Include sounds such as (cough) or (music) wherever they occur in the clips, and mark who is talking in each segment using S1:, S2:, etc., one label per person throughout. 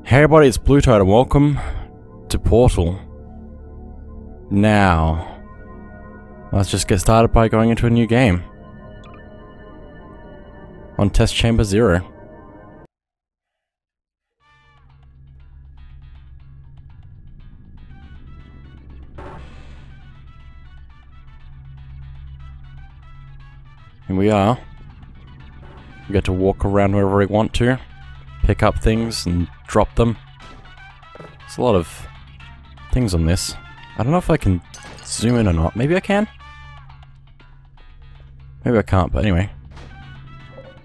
S1: Hey everybody, it's Blue and welcome to Portal. Now, let's just get started by going into a new game. On Test Chamber Zero. Here we are. We get to walk around wherever we want to, pick up things and drop them. There's a lot of things on this. I don't know if I can zoom in or not. Maybe I can? Maybe I can't, but anyway.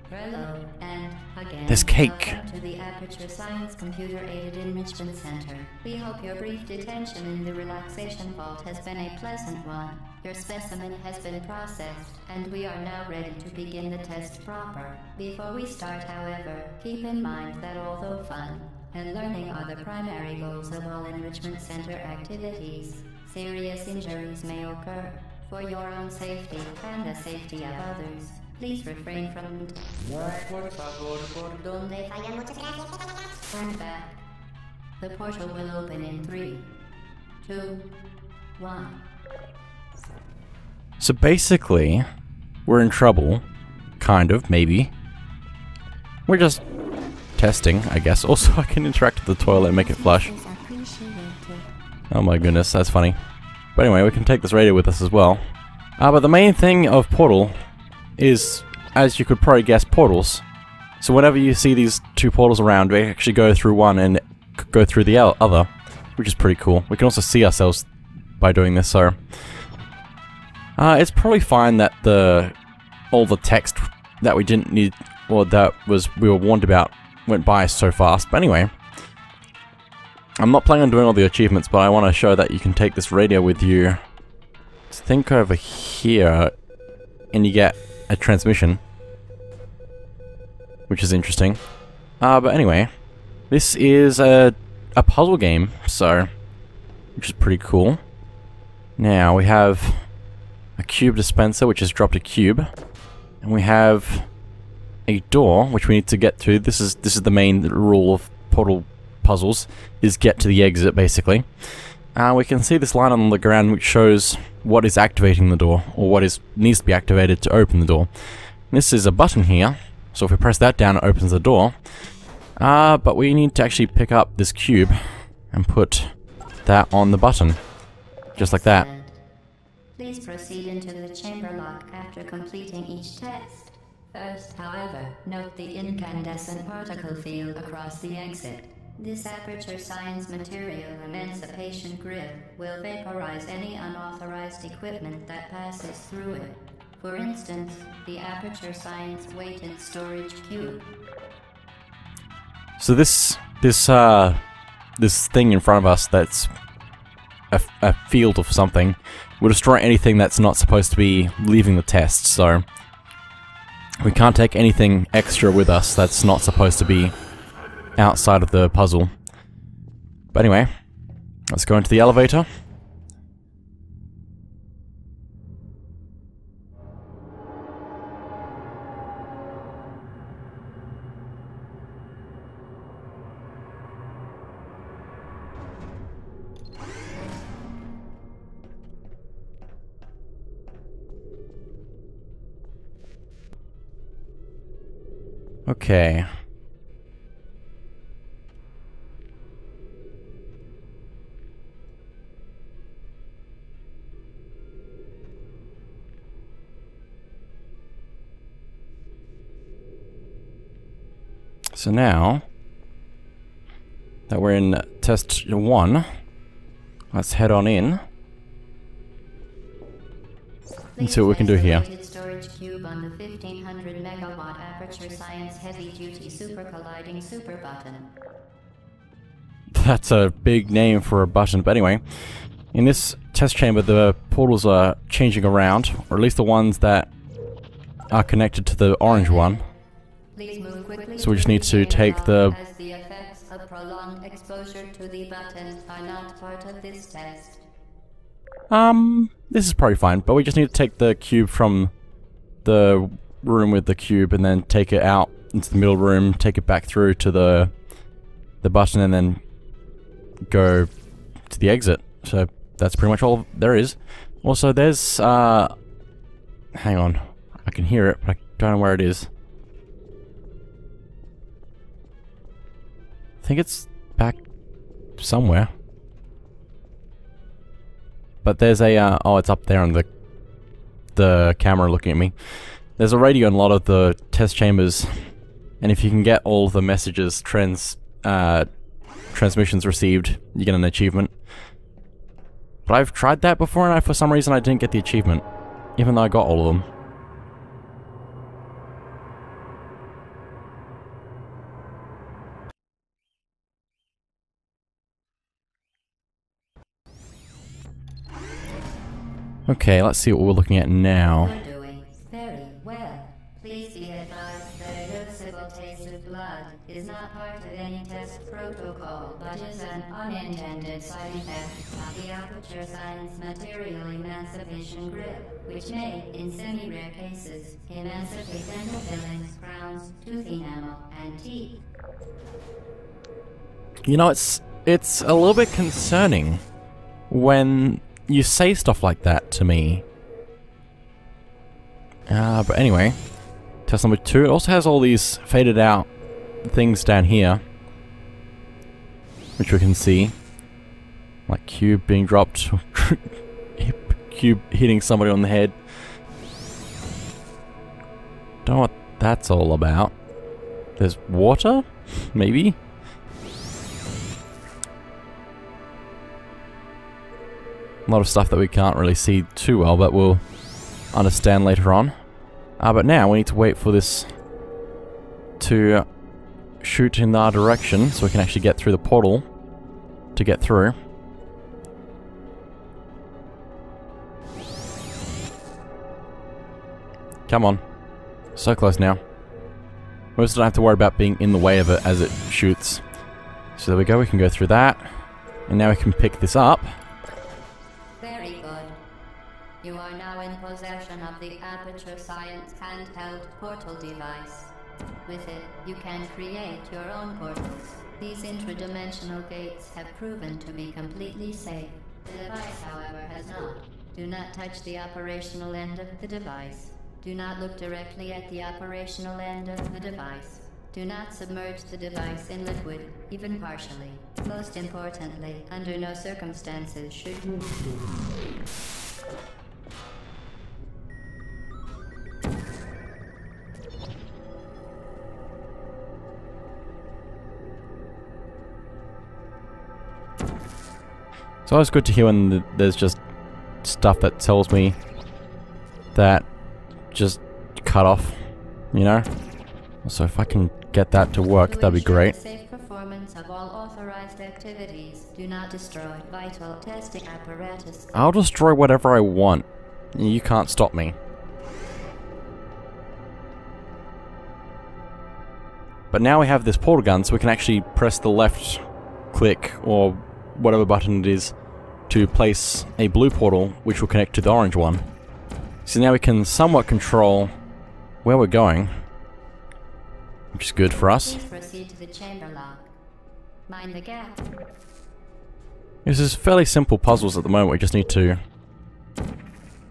S2: Hello.
S1: There's cake.
S2: The Aperture Science Computer Aided Enrichment Center. We hope your brief detention in the relaxation vault has been a pleasant one. Your specimen has been processed, and we are now ready to begin the test proper. Before we start, however, keep in mind that although fun and learning are the primary goals of all Enrichment Center activities, serious injuries may occur. For your own safety and the safety of others, please refrain from Turn back. The portal will open in three, two, one.
S1: So basically, we're in trouble. Kind of, maybe. We're just testing, I guess. (laughs) Also, I can interact with the toilet and make it flush. Oh my goodness, that's funny. But anyway, we can take this radio with us as well. Uh, but the main thing of Portal is, as you could probably guess, portals. So whenever you see these two portals around, we actually go through one and go through the other, which is pretty cool. We can also see ourselves by doing this, so... Uh, it's probably fine that the all the text that we didn't need, or that was we were warned about, went by so fast. But anyway, I'm not planning on doing all the achievements, but I want to show that you can take this radio with you. Let's think over here, and you get a transmission, which is interesting. Uh, but anyway, this is a a puzzle game, so which is pretty cool. Now we have a cube dispenser, which has dropped a cube, and we have a door, which we need to get to. This is this is the main rule of portal puzzles, is get to the exit, basically. Uh, we can see this line on the ground which shows what is activating the door, or what is needs to be activated to open the door. This is a button here, so if we press that down, it opens the door. Uh, but we need to actually pick up this cube and put that on the button, just like that.
S2: Please proceed into the chamber lock after completing each test. First, however, note the incandescent particle field across the exit. This aperture science material emancipation grid will vaporize any unauthorized equipment that passes through it. For instance, the aperture science weighted storage cube.
S1: So this this uh this thing in front of us that's a, a field of something will destroy anything that's not supposed to be leaving the test. So we can't take anything extra with us that's not supposed to be outside of the puzzle. But anyway, let's go into the elevator. Okay. So now that we're in test one, let's head on in. Let's see what we can do here.
S2: Weighted cube on the 1500 megawatt aperture science heavy duty super colliding super button.
S1: That's a big name for a button, but anyway. In this test chamber, the portals are changing around, or at least the ones that are connected to the orange one.
S2: Please move quickly
S1: So we just need to take the-
S2: as the effects of prolonged exposure to the button are not part of this test.
S1: Um, this is probably fine, but we just need to take the cube from the room with the cube and then take it out into the middle room, take it back through to the the button and then go to the exit. So that's pretty much all there is. Also, there's, uh, hang on. I can hear it, but I don't know where it is. I think it's back somewhere. But there's a, uh, oh, it's up there on the, the camera looking at me. There's a radio in a lot of the test chambers, and if you can get all the messages trans, uh, transmissions received, you get an achievement. But I've tried that before and I, for some reason I didn't get the achievement. Even though I got all of them. Okay, let's see what we're looking at now.
S2: You're doing very well. Please be advised that a noticeable taste of blood is not part of any test protocol, but is an unintended side effect of the aperture science material emancipation grill, which may, in semi-rare cases, emancipate dental fillings, crowns, tooth enamel, and teeth.
S1: You know, it's it's a little bit concerning when you say stuff like that to me. Uh, but anyway, test number two. It also has all these faded out things down here, which we can see, like cube being dropped, (laughs) cube hitting somebody on the head. Don't know what that's all about. There's water, (laughs) maybe. A lot of stuff that we can't really see too well, but we'll understand later on. Uh, but now we need to wait for this to shoot in our direction so we can actually get through the portal to get through. Come on. So close now. We also don't have to worry about being in the way of it as it shoots. So there we go, we can go through that. And now we can pick this up.
S2: Portal device. With it, you can create your own portals. These intradimensional gates have proven to be completely safe. The device, however, has not. Do not touch the operational end of the device. Do not look directly at the operational end of the device. Do not submerge the device in liquid, even partially. Most importantly, under no circumstances should you
S1: always good to hear when there's just stuff that tells me that just cut off, you know? So if I can get that to work, that'd be great.
S2: safe performance of all authorized activities, do not destroy vital testing apparatus.
S1: I'll destroy whatever I want. You can't stop me. But now we have this portal gun, so we can actually press the left click, or whatever button it is, to place a blue portal, which will connect to the orange one. So now we can somewhat control where we're going, which is good for us.
S2: Proceed to the chamber lock. Mind the gap.
S1: This is fairly simple puzzles at the moment, we just need to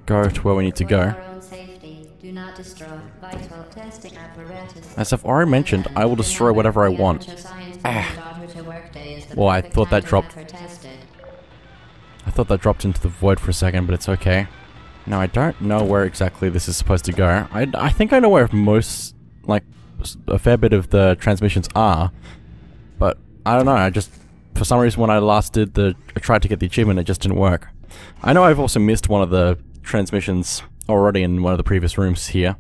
S1: go to where we need to go.
S2: your own safety, do not destroy vital testing apparatus.
S1: As I've already mentioned, I will destroy whatever I want. Ah. Well, I thought that dropped- thought that dropped into the void for a second, but it's okay. Now, I don't know where exactly this is supposed to go. I, I think I know where most, like, a fair bit of the transmissions are, but I don't know, I just, for some reason when I last did the, I tried to get the achievement, it just didn't work. I know I've also missed one of the transmissions already in one of the previous rooms here,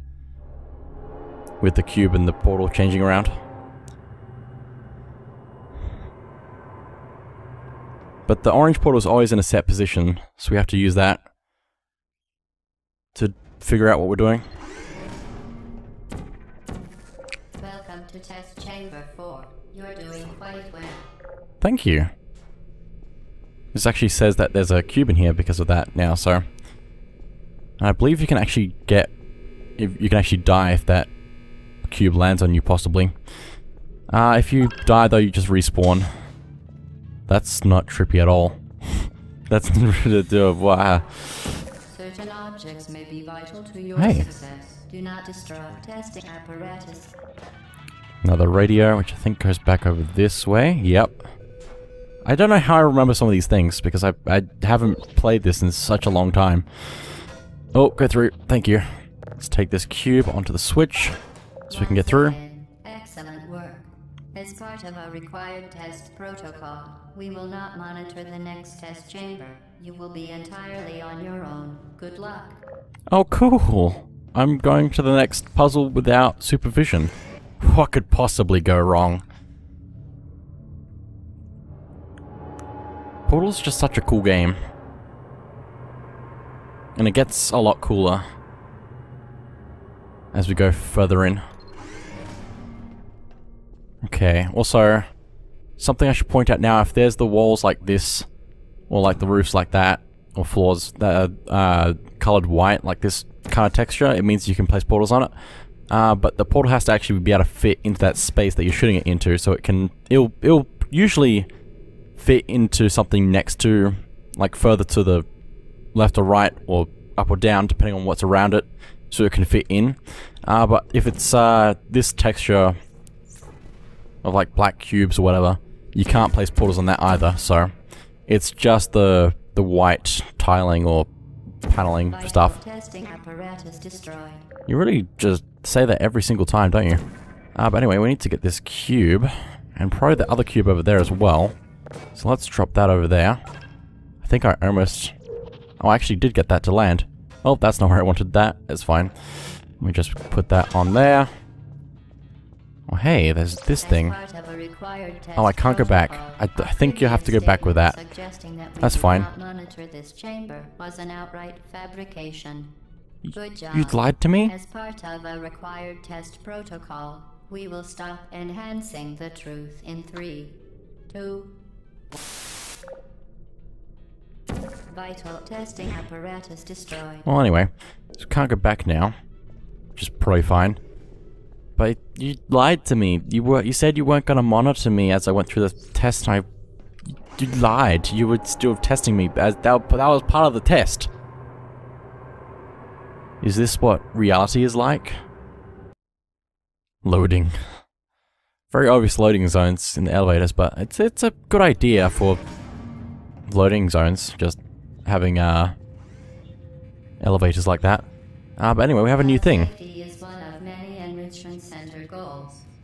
S1: with the cube and the portal changing around. But the orange portal is always in a set position, so we have to use that to figure out what we're doing.
S2: Welcome to test chamber 4. You're doing quite well.
S1: Thank you. This actually says that there's a cube in here because of that now, so... I believe you can actually get... If you can actually die if that cube lands on you, possibly. Uh, if you die though, you just respawn. That's not trippy at all. That's (laughs) wow.
S2: Certain objects may be vital to your
S1: Hey.
S2: success. Do not destroy testing apparatus.
S1: Another radio, which I think goes back over this way. Yep. I don't know how I remember some of these things because I I haven't played this in such a long time. Oh, go through. Thank you. Let's take this cube onto the switch so we can get through.
S2: Excellent work. As part of our required test protocol, we will not monitor the next test chamber. You will be entirely on your own. Good luck.
S1: Oh, cool. I'm going to the next puzzle without supervision. What could possibly go wrong? Portal's just such a cool game. And it gets a lot cooler as we go further in. Okay, also, something I should point out now, if there's the walls like this, or like the roofs like that, or floors that are uh, colored white, like this kind of texture, it means you can place portals on it. Uh, but the portal has to actually be able to fit into that space that you're shooting it into, so it can, it'll, it'll usually fit into something next to, like further to the left or right, or up or down, depending on what's around it, so it can fit in. Uh, but if it's uh, this texture of like black cubes or whatever, you can't place portals on that either, so it's just the the white tiling or paneling
S2: Vital
S1: stuff.
S2: testing apparatus destroyed.
S1: You really just say that every single time, don't you? Uh, but anyway, we need to get this cube, and probably the other cube over there as well. So let's drop that over there. I think I almost... Oh, I actually did get that to land. Oh, that's not where I wanted that. It's fine. Let me just put that on there. Oh, hey, there's this thing.
S2: part of a required test
S1: Oh, I can't go back. I I think you have to go back with that.
S2: statement suggesting that we
S1: That's fine.
S2: not monitor this chamber was an outright fabrication. Good job.
S1: You lied to me?
S2: As part of a required test protocol, we will stop enhancing the truth in three, two. Vital testing apparatus destroyed.
S1: Well, anyway, so can't go back now. Just probably fine. But you lied to me. You were you said you weren't gonna monitor me as I went through the test. And I you lied. You were still testing me. As that that was part of the test. Is this what reality is like? Loading. Very obvious loading zones in the elevators, but it's it's a good idea for loading zones. Just having uh elevators like that. Uh, but anyway, we have a new thing.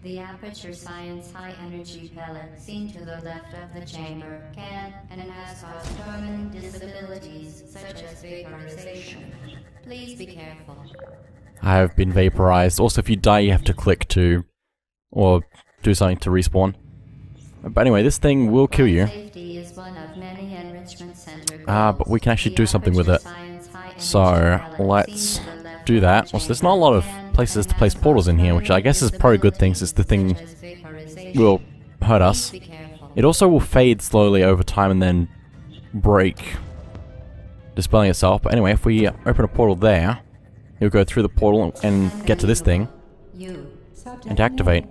S2: The Aperture Science High Energy Pellet seen to the left of the chamber can and has caused permanent disabilities such as vaporization. Please be careful.
S1: I have been vaporized. Also, if you die, you have to click to, or do something to respawn. But anyway, this thing will kill you.
S2: Safety is one of many enrichment.
S1: Ah, but we can actually do something with it.
S2: Science High Energy
S1: So, let's
S2: seen to the left
S1: do that. Also, there's not a lot of places to place portals in here, which I guess is probably a good thing since the thing will hurt us. It also will fade slowly over time and then break, dispelling itself. But anyway, if we open a portal there, it'll go through the portal and get to this thing. And activate.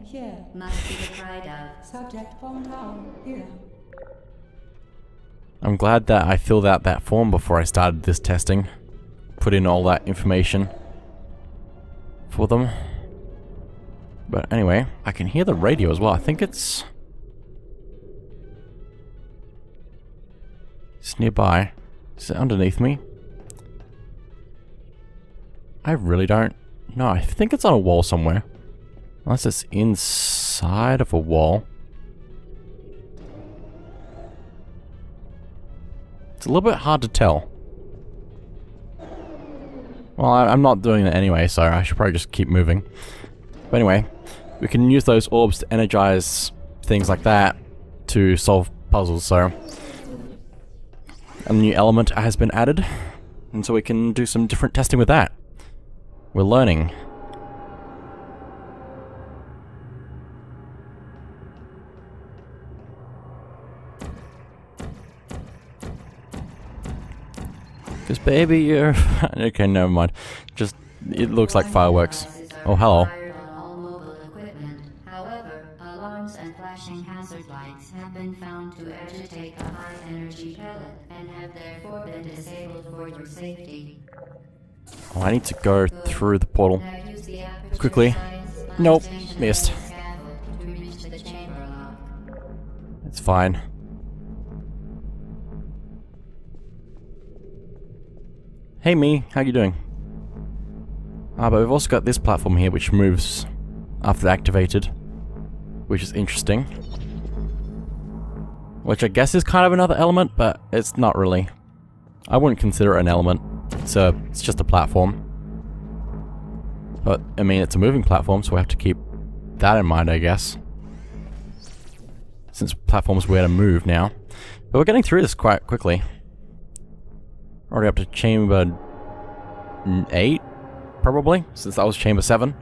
S1: I'm glad that I filled out that form before I started this testing. Put in all that information for them. But anyway, I can hear the radio as well. I think it's... It's nearby. Is it underneath me? I really don't know. I think it's on a wall somewhere. Unless it's inside of a wall. It's a little bit hard to tell. Well, I, I'm not doing it anyway, so I should probably just keep moving. But anyway, we can use those orbs to energize things like that to solve puzzles, so... A new element has been added, and so we can do some different testing with that. We're learning. Baby, you're... (laughs) okay, never mind. Just, it looks like fireworks. Oh, hello.
S2: Fired on all mobile equipment. However, alarm found to agitate a high energy pellet and have therefore been disabled for your safety.
S1: Oh, I need to go through the portal. Quickly. Nope, missed. It's fine. Hey me, how you doing? Ah, but we've also got this platform here which moves after activated, which is interesting. Which I guess is kind of another element, but it's not really. I wouldn't consider it an element. It's a, it's just a platform. But, I mean, it's a moving platform, so we have to keep that in mind, I guess since platforms where to move now. But we're getting through this quite quickly. Already up to chamber 8, probably, since that was chamber 7.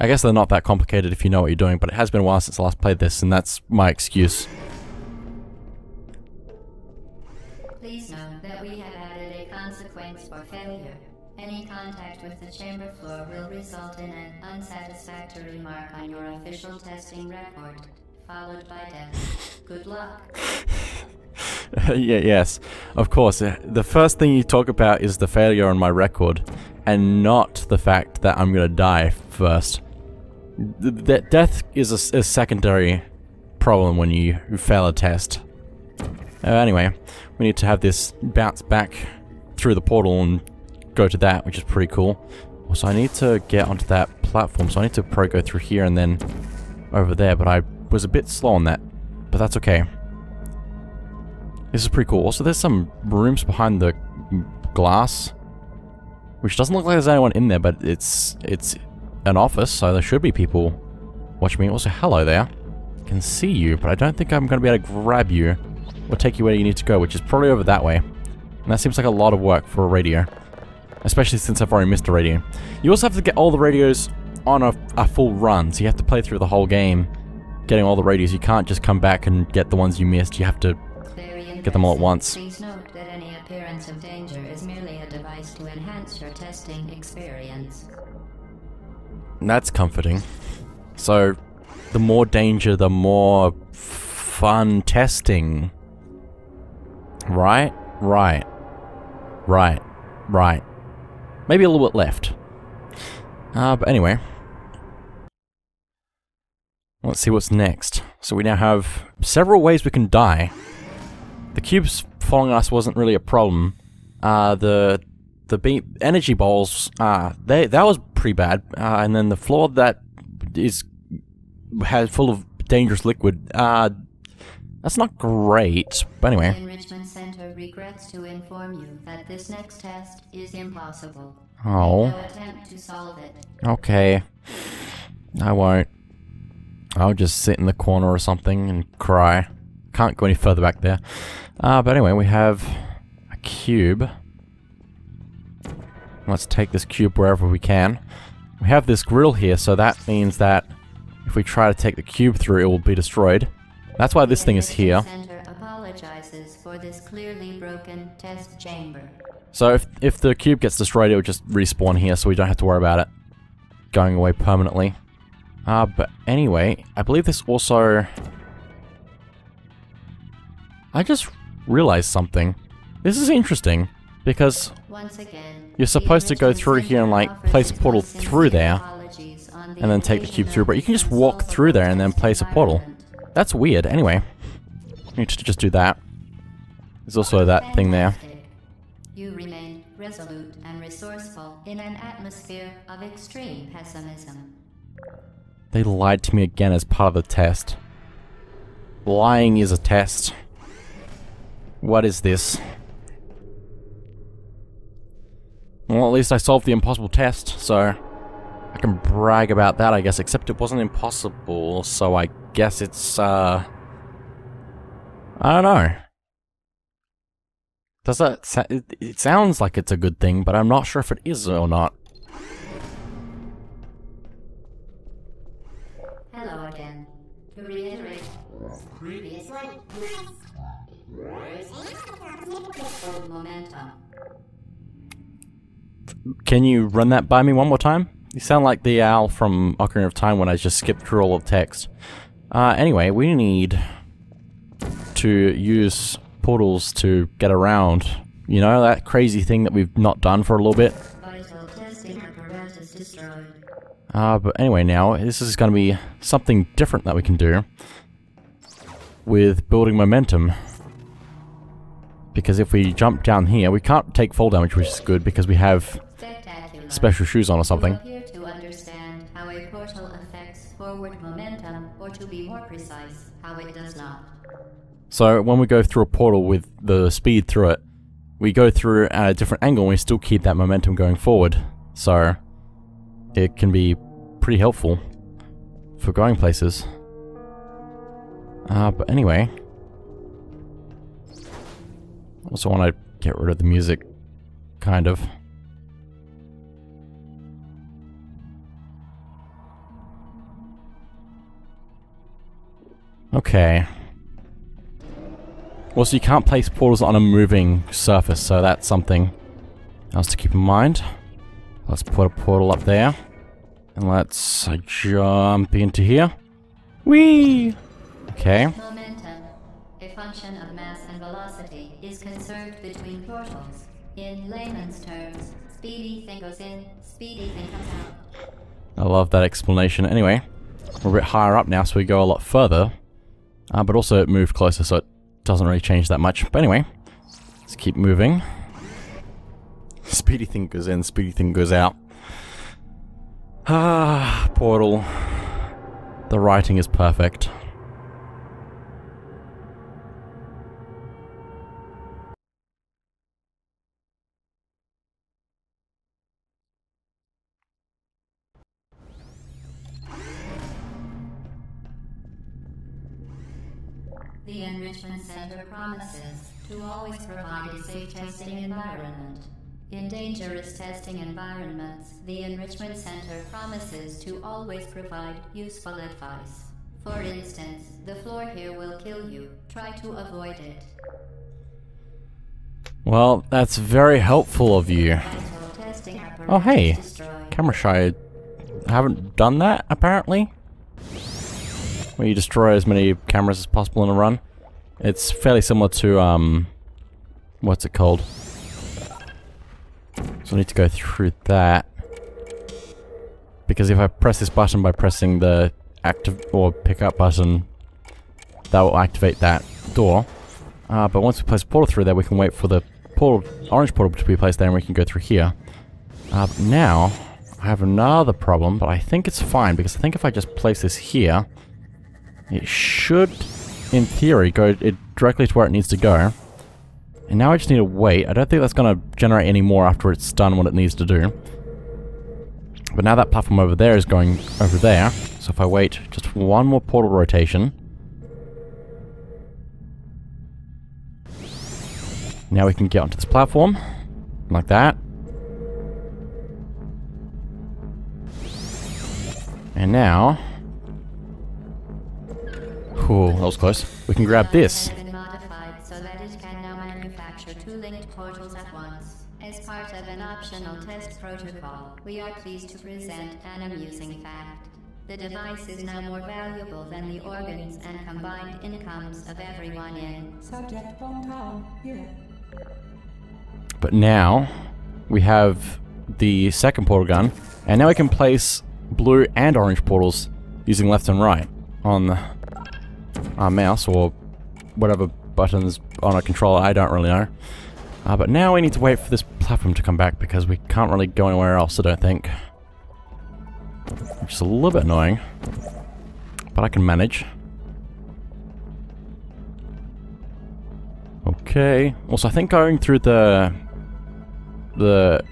S1: I guess they're not that complicated if you know what you're doing, but it has been a while since I last played this, and that's my excuse.
S2: Please note that we have added a consequence for failure. Any contact with the chamber floor will result in an unsatisfactory mark on your official testing record, followed by death. Good luck. (laughs)
S1: yeah, yes, of course. uh, The first thing you talk about is the failure on my record, and not the fact that I'm gonna die first. Th- That death is a secondary problem when you fail a test. Uh, anyway, we need to have this bounce back through the portal and go to that, which is pretty cool. Also, I need to get onto that platform, so I need to probably go through here and then over there, but I was a bit slow on that. But that's okay. This is pretty cool. Also, there's some rooms behind the glass, which doesn't look like there's anyone in there, but it's it's an office, so there should be people watching me. Also, hello there. I can see you, but I don't think I'm going to be able to grab you or take you where you need to go, which is probably over that way. And that seems like a lot of work for a radio, especially since I've already missed a radio. You also have to get all the radios on a, a full run, so you have to play through the whole game getting all the radios. You can't just come back and get the ones you missed. You have to Get them all at once.
S2: Please note that any appearance of danger is merely a device to enhance your testing experience.
S1: That's comforting. So, the more danger, the more fun testing. Right? Right. Right. Right. Maybe a little bit left. Uh, but anyway. Let's see what's next. So we now have several ways we can die. The cubes following us wasn't really a problem. Uh, the the be- energy balls, uh, they that was pretty bad. Uh, and then the floor that is had full of dangerous liquid. Uh, that's not great. But anyway,
S2: Enrichment Center regrets to inform you that this next test is impossible.
S1: oh,
S2: No attempt to solve it.
S1: okay. I won't. I'll just sit in the corner or something and cry. Can't go any further back there. Uh, but anyway, we have a cube. Let's take this cube wherever we can. We have this grill here, so that means that if we try to take the cube through, it will be destroyed. That's why this thing is here.
S2: Enrichment Center apologizes for this clearly broken test chamber.
S1: So if, if the cube gets destroyed, it will just respawn here, so we don't have to worry about it going away permanently. Uh, but anyway, I believe this also... I just realized something. This is interesting, because
S2: Once again,
S1: You're supposed to go through here and, like, place a portal through there, and then take the cube through, but you can just walk through there and then place a portal. that's weird. Anyway, need to just do that. There's also that thing there.
S2: You remain resolute and resourceful in an atmosphere of extreme pessimism.
S1: They lied to me again as part of the test. Lying is a test. What is this? Well, at least I solved the impossible test, so I can brag about that, I guess, except it wasn't impossible, so I guess it's, uh... I don't know. Does that... it sounds like it's a good thing, but I'm not sure if it is or not. Can you run that by me one more time? You sound like the owl from Ocarina of Time when I just skipped through all of text. Uh, anyway, we need to use portals to get around. You know, that crazy thing that we've not done for a little bit. Uh, but anyway, now, this is going to be something different that we can do with building momentum. Because if we jump down here, we can't take fall damage, which is good because we have special shoes on or something.
S2: To understand how a portal affects forward momentum, or to be more precise, how it does not.
S1: So when we go through a portal with the speed through it, we go through at a different angle and we still keep that momentum going forward. So it can be pretty helpful for going places. Uh, but anyway. Also want to get rid of the music, kind of. Okay. Also, you can't place portals on a moving surface, so that's something else to keep in mind. Let's put a portal up there. And let's uh, jump into here. Whee! Okay.
S2: Momentum, a function of mass and velocity, is conserved between portals. In layman's terms, speedy thing goes in, speedy thing comes out.
S1: I love that explanation. Anyway, we're a bit higher up now, so we go a lot further. Uh, but also it moved closer, so it doesn't really change that much. But anyway, let's keep moving. Speedy thing goes in, speedy thing goes out. Ah, portal. The writing is perfect.
S2: Promises to always provide a safe testing environment. In dangerous testing environments, the Enrichment Center promises to always provide useful advice. For instance, the floor here will kill you. Try to avoid it.
S1: Well, that's very helpful of you.
S2: Vital testing oh, apparatus
S1: Oh, hey. Camera shy haven't done that, apparently. Where you destroy as many cameras as possible in a run. It's fairly similar to, um... What's it called? So I need to go through that. Because if I press this button by pressing the active or pick up button, that will activate that door. Uh, but once we place portal through there, we can wait for the portal, orange portal to be placed there and we can go through here. Uh, now, I have another problem, but I think it's fine, because I think if I just place this here, it should, in theory, go it directly to where it needs to go. And now I just need to wait. I don't think that's going to generate any more after it's done what it needs to do. But now that platform over there is going over there, so if I wait just one more portal rotation... Now we can get onto this platform, like that. And now... Cool, that was close. We can grab this.
S2: Has been modified so that it can now manufacture two linked portals at once. As part of an optional test protocol, we are pleased to present an amusing fact. The device is now more valuable than the organs and combined incomes of everyone in.
S3: Subject hometown here.
S1: But now, we have the second portal gun, and now we can place blue and orange portals using left and right on our mouse, or whatever buttons on a controller, I don't really know. Uh, but now we need to wait for this platform to come back, because we can't really go anywhere else, I don't think. Which is a little bit annoying. But I can manage. Okay. Also, I think going through the the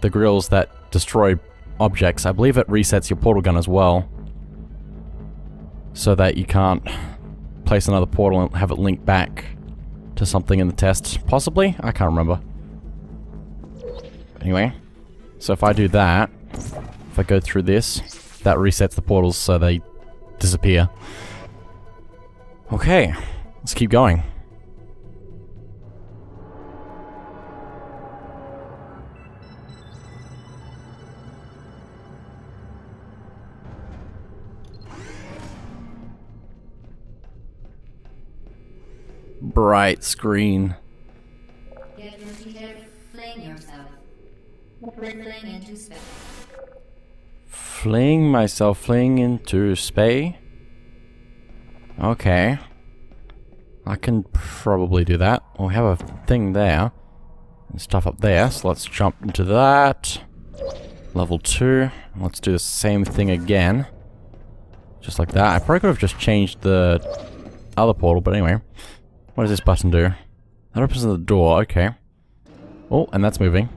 S1: the grills that destroy objects, I believe it resets your portal gun as well, so that you can't place another portal and have it link back to something in the test. Possibly, I can't remember. Anyway, so if I do that, if I go through this, that resets the portals so they disappear. Okay, let's keep going. Bright screen.
S2: Get. Fling yourself. Fling into space.
S1: Fling myself, fling into space. Okay. I can probably do that. we have a thing there. And stuff up there, so let's jump into that. Level 2. Let's do the same thing again. Just like that. I probably could have just changed the other portal, but anyway. What does this button do? That opens the door, okay. Oh, and that's moving.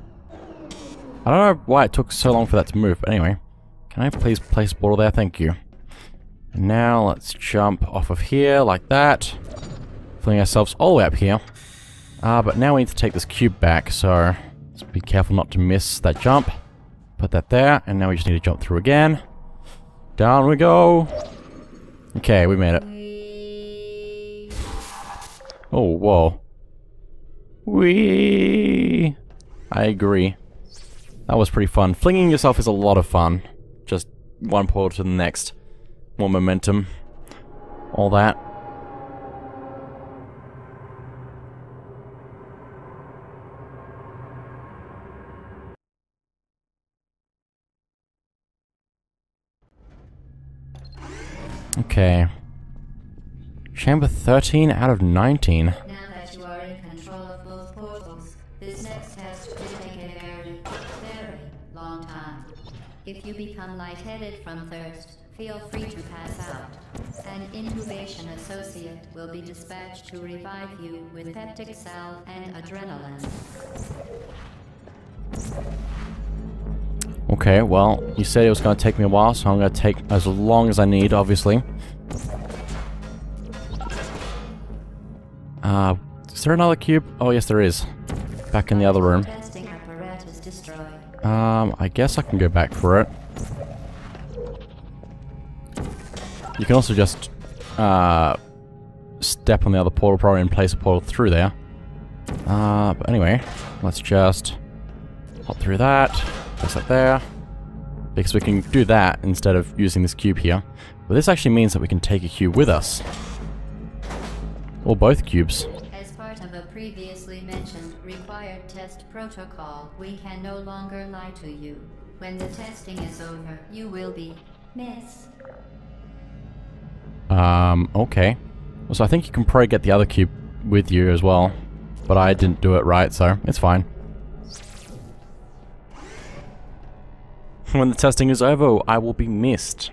S1: I don't know why it took so long for that to move, but anyway. Can I please place portal there? Thank you. And now let's jump off of here like that. Filling ourselves all the way up here. Ah, uh, but now we need to take this cube back, so let's be careful not to miss that jump. Put that there, and now we just need to jump through again. Down we go. Okay, we made it. Oh, whoa. Wee. I agree. That was pretty fun. Flinging yourself is a lot of fun. Just one portal to the next. More momentum. All that. Okay. Chamber 13 out of 19.
S2: Now that you are in control of both portals, this next test will take a very, very long time. If you become lightheaded from thirst, feel free to pass out. An intubation associate will be dispatched to revive you with peptic salve and adrenaline.
S1: Okay, well, you said it was going to take me a while, so I'm going to take as long as I need, obviously. Uh, is there another cube? Oh, yes, there is. Back in the other room. Um, I guess I can go back for it. You can also just, uh, step on the other portal probably and place a portal through there. Uh, but anyway, let's just hop through that. Place that there. Because we can do that instead of using this cube here. But this actually means that we can take a cube with us. Or both cubes.
S2: As part of a previously mentioned required test protocol, we can no longer lie to you. When the testing is over, you will be miss.
S1: Um, okay. So I think you can probably get the other cube with you as well. But I didn't do it right, so it's fine. When the testing is over, I will be missed.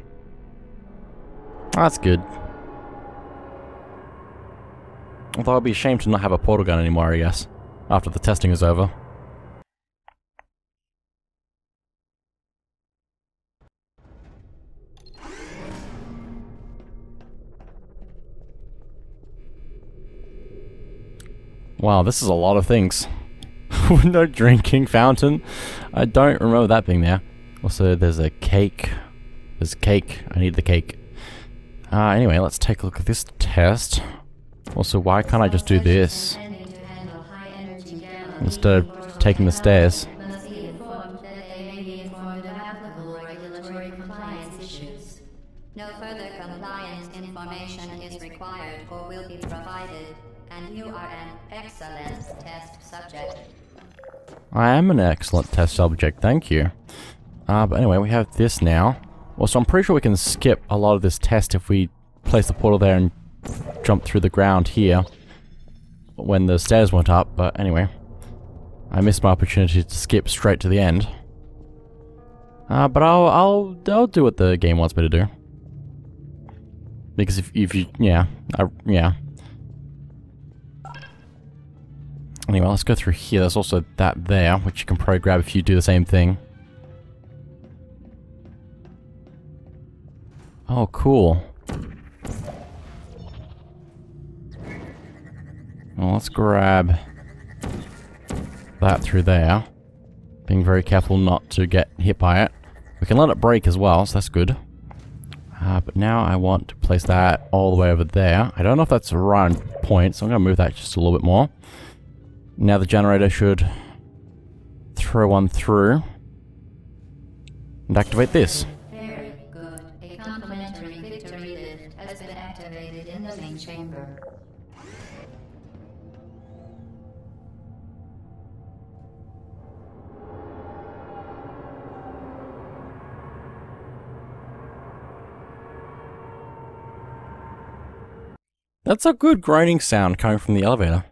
S1: That's good. Although I'd be ashamed to not have a portal gun anymore, I guess. After the testing is over. Wow, this is a lot of things. (laughs) no drinking fountain. I don't remember that being there. Also, there's a cake. There's cake. I need the cake. Uh, anyway, let's take a look at this test. Also, why can't I just do this? Instead of taking the stairs.
S2: No further compliance information is required or will be provided, and you are an excellent test subject.
S1: I am an excellent test subject, thank you. Uh, but anyway, we have this now. Well, so I'm pretty sure we can skip a lot of this test if we place the portal there and jump through the ground here when the stairs went up, but anyway. I missed my opportunity to skip straight to the end. Uh, but I'll, I'll, I'll do what the game wants me to do. Because if, if you, yeah, I, yeah. Anyway, let's go through here. There's also that there, which you can probably grab if you do the same thing. Oh, cool. Well, let's grab that through there. Being very careful not to get hit by it. We can let it break as well, so that's good. Uh, but now I want to place that all the way over there. I don't know if that's the right point, so I'm going to move that just a little bit more. Now the generator should throw one through and activate this. That's a good groaning sound coming from the elevator.